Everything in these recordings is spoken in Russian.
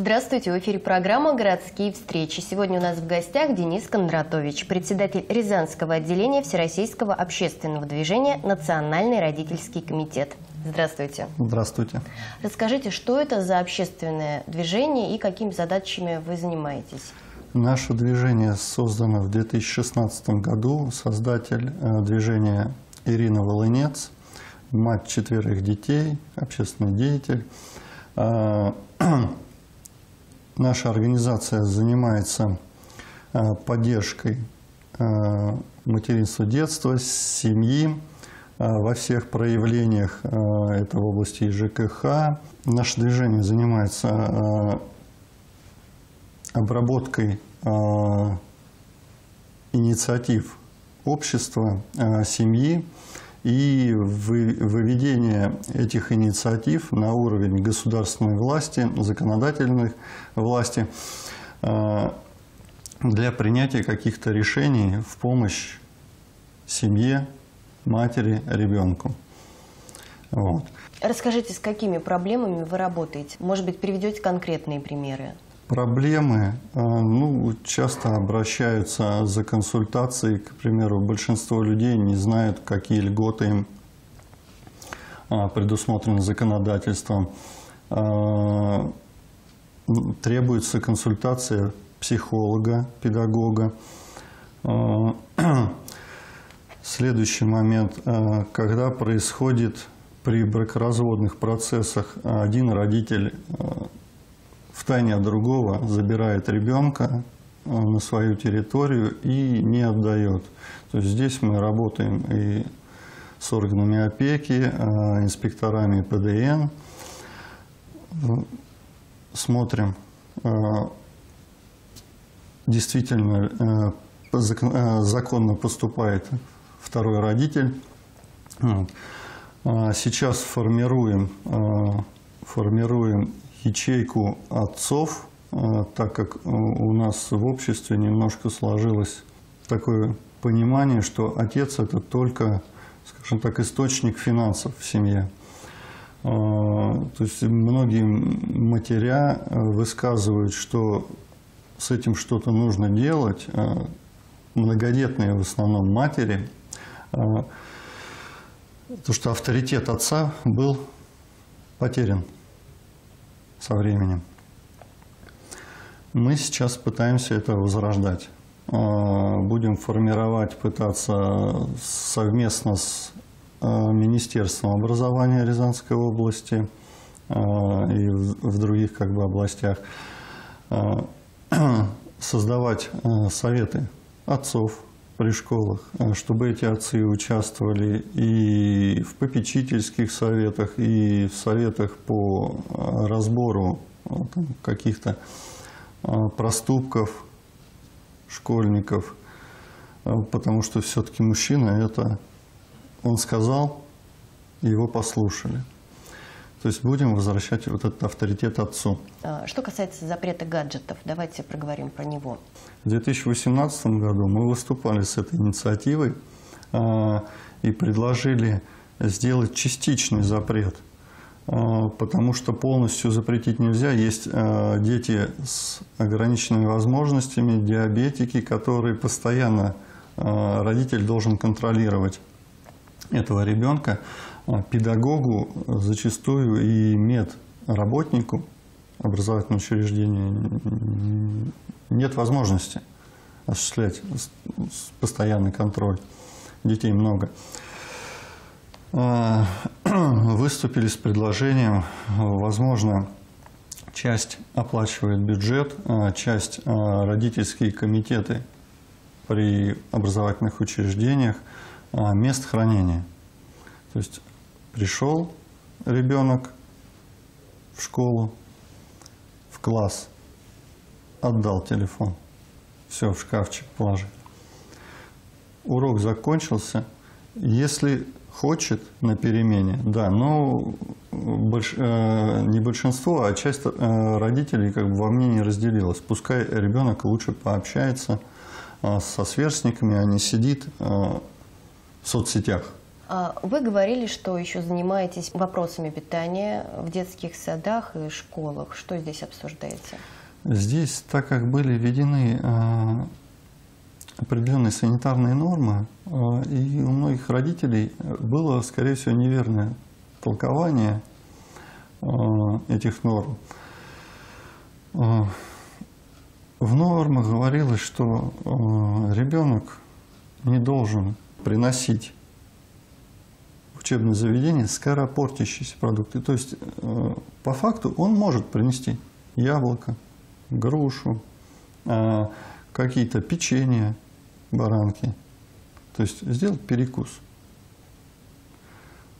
Здравствуйте, в эфире программа «Городские встречи». Сегодня у нас в гостях Денис Кондратович, председатель Рязанского отделения Всероссийского общественного движения «Национальный родительский комитет». Здравствуйте. Здравствуйте. Расскажите, что это за общественное движение и какими задачами вы занимаетесь? Наше движение создано в 2016 году. Создатель э, движения Ирина Волынец, мать четверых детей, общественный деятель. Наша организация занимается э, поддержкой э, материнства детства, семьи э, во всех проявлениях. Это в области ЖКХ. Наше движение занимается обработкой инициатив общества, семьи, и выведение этих инициатив на уровень государственной власти, законодательной власти э, для принятия каких-то решений в помощь семье, матери, ребенку. Вот. Расскажите, с какими проблемами вы работаете? Может быть, приведете конкретные примеры? Проблемы, э, ну, часто обращаются за консультацией, к примеру, большинство людей не знают, какие льготы им э, предусмотрены законодательством. Э, требуется консультация психолога, педагога. Следующий момент, когда происходит при бракоразводных процессах один родитель в тайне от другого забирает ребенка э, на свою территорию и не отдает. То есть здесь мы работаем и с органами опеки, э, инспекторами ПДН, смотрим, э, действительно законно поступает второй родитель. Сейчас формируем, формируем ячейку отцов, э, так как э, у нас в обществе немножко сложилось такое понимание, что отец – это только, скажем так, источник финансов в семье. Э, то есть многие матеря высказывают, что с этим что-то нужно делать, многодетные в основном матери, то что авторитет отца был потерян со временем. Мы сейчас пытаемся это возрождать. А, будем формировать, пытаться совместно с а, Министерством образования Рязанской области а, и в других как бы, областях создавать советы отцов, при школах, э, чтобы эти отцы участвовали и в попечительских советах, и в советах по э, разбору э, каких-то проступков школьников, потому что все-таки мужчина это, он сказал, его послушали. То есть будем возвращать вот этот авторитет отцу. А, что касается запрета гаджетов, давайте проговорим про него. В 2018 году мы выступали с этой инициативой э, и предложили сделать частичный запрет, э, потому что полностью запретить нельзя. Есть дети с ограниченными возможностями, диабетики, которые постоянно родитель должен контролировать этого ребенка. А педагогу зачастую и медработнику образовательного учреждения нет возможности осуществлять постоянный контроль. Детей много. А, выступили с предложением, возможно, часть оплачивает бюджет, часть родительские комитеты при образовательных учреждениях, мест хранения. То есть Пришел ребенок в школу, в класс, отдал телефон. Все, в шкафчик положил. Урок закончился. Если хочет на перемене, да, но больш, э, не большинство, а часть э, родителей как бы во мнении разделилась. Пускай ребенок лучше пообщается э, со сверстниками, а не сидит э, в соцсетях А Вы говорили, что еще занимаетесь вопросами питания в детских садах и школах. Что здесь обсуждаете? Здесь, так как были введены э, определенные санитарные нормы, э, и у многих родителей было, скорее всего, неверное толкование э, этих норм. В нормах говорилось, что ребенок не должен приносить в учебное заведение скоропортящиеся продукты. То есть, э, по факту, он может принести яблоко, грушу, э, какие-то печенья, баранки. То есть сделать перекус.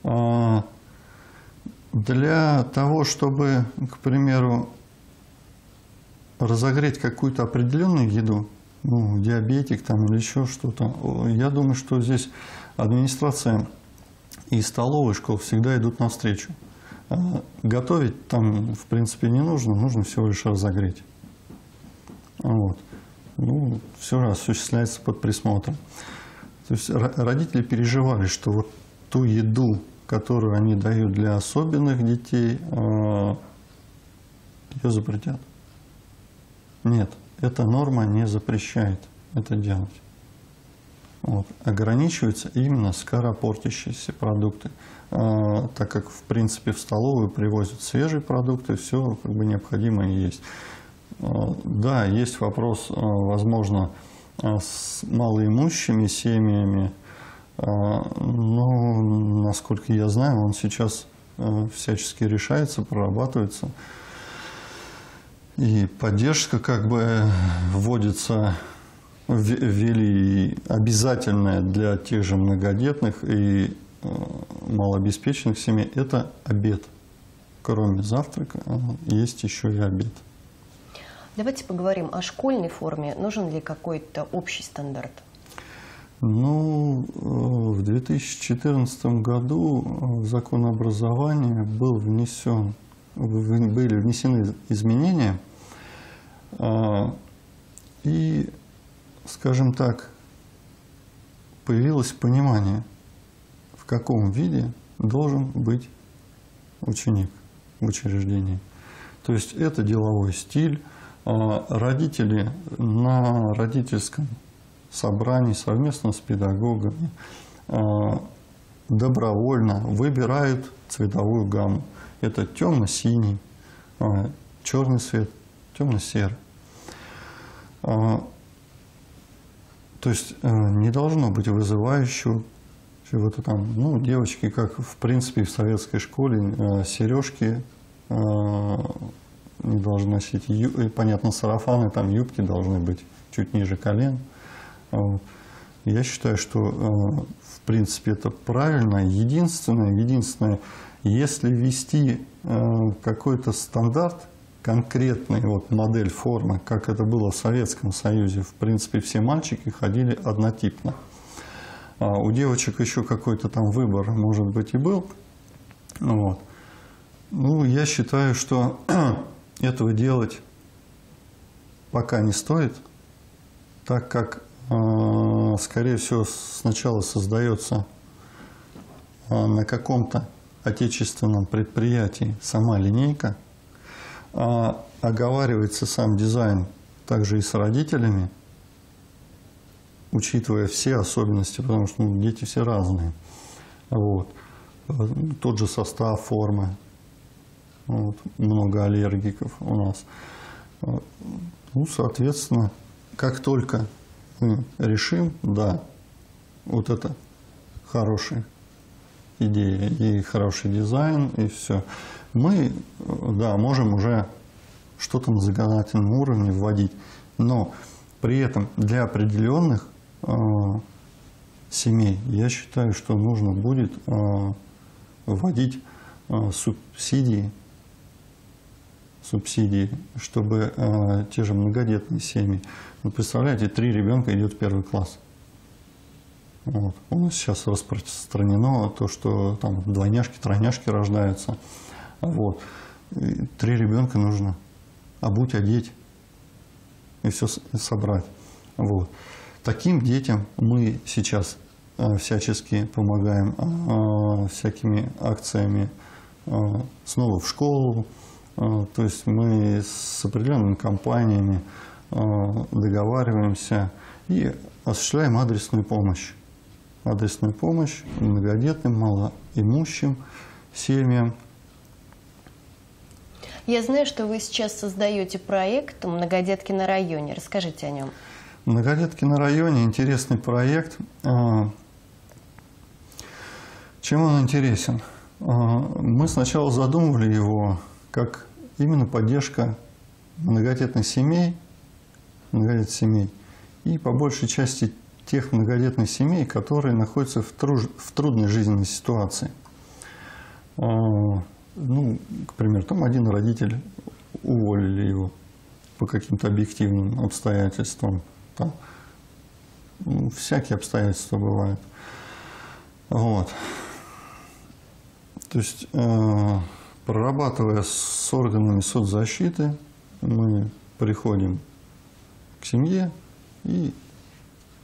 А, Для того, чтобы, к примеру, разогреть какую-то определенную еду, ну, диабетик там или еще что-то, я думаю, что здесь администрация и столовые школ всегда идут навстречу. А, Готовить там, в принципе, не нужно, нужно всего лишь разогреть. Вот. Ну, все осуществляется под присмотром. То есть ро- родители переживали, что вот ту еду, которую они дают для особенных детей, э, ее запретят. Нет, эта норма не запрещает это делать. Вот. Ограничиваются именно скоропортящиеся продукты, Э, так как в принципе в столовую привозят свежие продукты, все как бы необходимое есть. Э, Да, есть вопрос, э, возможно, э, с малоимущими семьями, э, но, насколько я знаю, он сейчас э, всячески решается, прорабатывается. И поддержка как бы вводится, вве- ввели обязательная для тех же многодетных и э, малообеспеченных семей. Это обед. Кроме завтрака э, есть еще и обед. Давайте поговорим о школьной форме. Нужен ли какой-то общий стандарт? Ну, э, в 2014 году в закон образования был внесен, были внесены изменения, и, скажем так, появилось понимание, в каком виде должен быть ученик в учреждении. То есть это деловой стиль. А, Родители на родительском собрании совместно с педагогами а, добровольно выбирают цветовую гамму. Это темно-синий, а, черный цвет, темно-серый. А, То есть э, не должно быть вызывающего чего-то там. Ну, девочки, как в принципе в советской школе, э, сережки э, не должны носить. Понятно, сарафаны, там юбки должны быть чуть ниже колен. Вот. Я считаю, что в принципе это правильно. Единственное, единственное, если ввести какой-то стандарт, конкретный вот модель формы, как это было в Советском Союзе, в принципе все мальчики ходили однотипно. А у девочек еще какой-то там выбор, может быть, и был. Вот. Ну, я считаю, что этого делать пока не стоит, так как, э, скорее всего, сначала создается э, на каком-то отечественном предприятии сама линейка, а оговаривается сам дизайн также и с родителями, учитывая все особенности, потому что ну, дети все разные. Вот. Э, Тот же состав формы, вот, много аллергиков у нас. Э, Ну, соответственно, как только мы решим, да, вот это хорошая идея и хороший дизайн, и все, мы, да, можем уже что-то на законодательном уровне вводить. Но при этом для определенных э, семей я считаю, что нужно будет э, вводить э, субсидии, субсидии, чтобы э, те же многодетные семьи. Вы представляете, три ребенка идет в первый класс. Вот. У нас сейчас распространено то, что там двойняшки, тройняшки рождаются. Вот. И три ребенка нужно обуть, одеть и все собрать. Вот. Таким детям мы сейчас э, всячески помогаем э, всякими акциями э, снова в школу. Э, То есть мы с определенными компаниями договариваемся и осуществляем адресную помощь. Адресную помощь многодетным, малоимущим семьям. Я знаю, что вы сейчас создаете проект «Многодетки на районе». Расскажите о нем. Многодетки на районе интересный проект. А, Чем он интересен? А, Мы сначала задумывали его как именно поддержка многодетных семей, многодетных семей и по большей части тех многодетных семей, которые находятся в, труж- в трудной жизненной ситуации. Ну, к примеру, там один родитель уволили его по каким-то объективным обстоятельствам. Там, ну, всякие обстоятельства бывают. Вот. То есть, э, прорабатывая с органами соцзащиты, мы приходим к семье и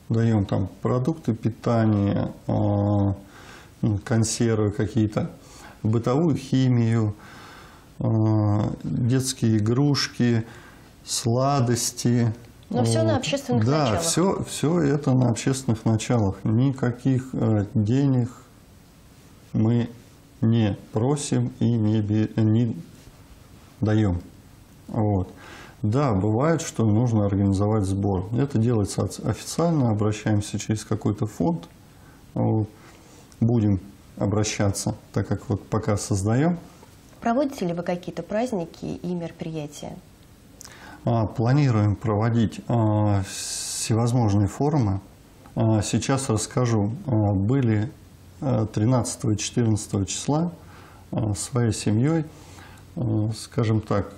даем там продукты питания, э, ну, консервы какие-то, бытовую химию, э, детские игрушки, сладости. Но всё на общественных да, началах. все, все это на общественных началах. Никаких э, денег мы не просим и не, бе- не даем. Вот. Да, бывает, что нужно организовать сбор. Это делается официально, обращаемся через какой-то фонд. Вот. Будем обращаться, так как вот пока создаем. Проводите ли вы какие-то праздники и мероприятия? А, Планируем проводить а, всевозможные форумы. А, Сейчас расскажу. Были а, 13 и 14 числа своей семьей, скажем так,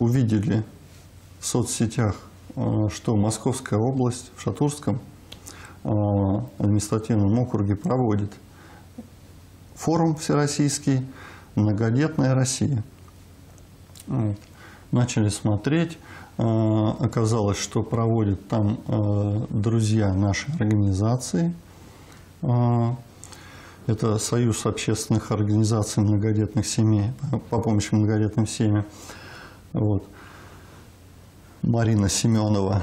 увидели в соцсетях, что Московская область в Шатурском административном округе проводит форум всероссийский «Многодетная Россия». Вот. Начали смотреть. Э, Оказалось, что проводят там э, друзья нашей организации. Э, Это Союз общественных организаций многодетных семей по помощи многодетным семьям. Вот. Марина Семенова.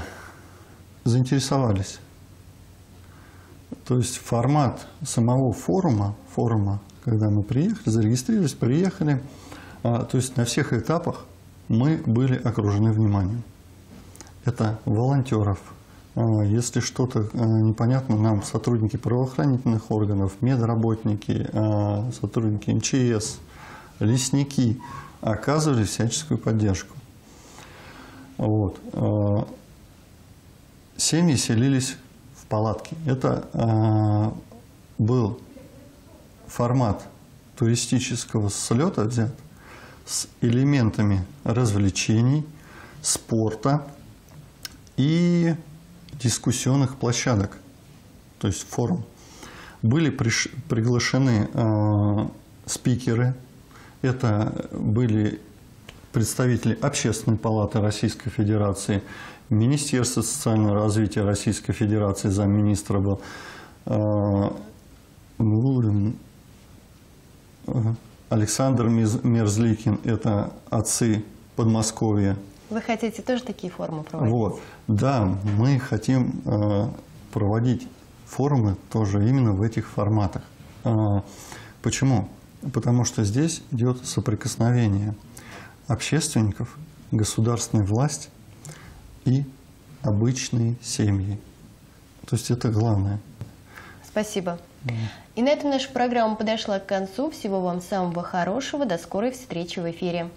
Заинтересовались. То есть формат самого форума, форума, когда мы приехали, зарегистрировались, приехали, а, то есть на всех этапах мы были окружены вниманием. Это волонтеров. А, Если что-то а, непонятно, нам сотрудники правоохранительных органов, медработники, а, сотрудники МЧС, лесники оказывали всяческую поддержку. Вот. Семьи селились палатки. Это а, был формат туристического слета взят с элементами развлечений, спорта и дискуссионных площадок, то есть форум. Были приш- приглашены э, спикеры, это были представители Общественной палаты Российской Федерации, Министерства социального развития Российской Федерации, замминистра был, э. Александр Мерзликин – это отцы Подмосковья. Вы хотите тоже такие форумы проводить? Вот. Да, мы хотим э, проводить форумы тоже именно в этих форматах. А, почему? Потому что здесь идет соприкосновение общественников, государственной власти и обычные семьи. То есть это главное. Спасибо. И на этом наша программа подошла к концу. Всего вам самого хорошего. До скорой встречи в эфире.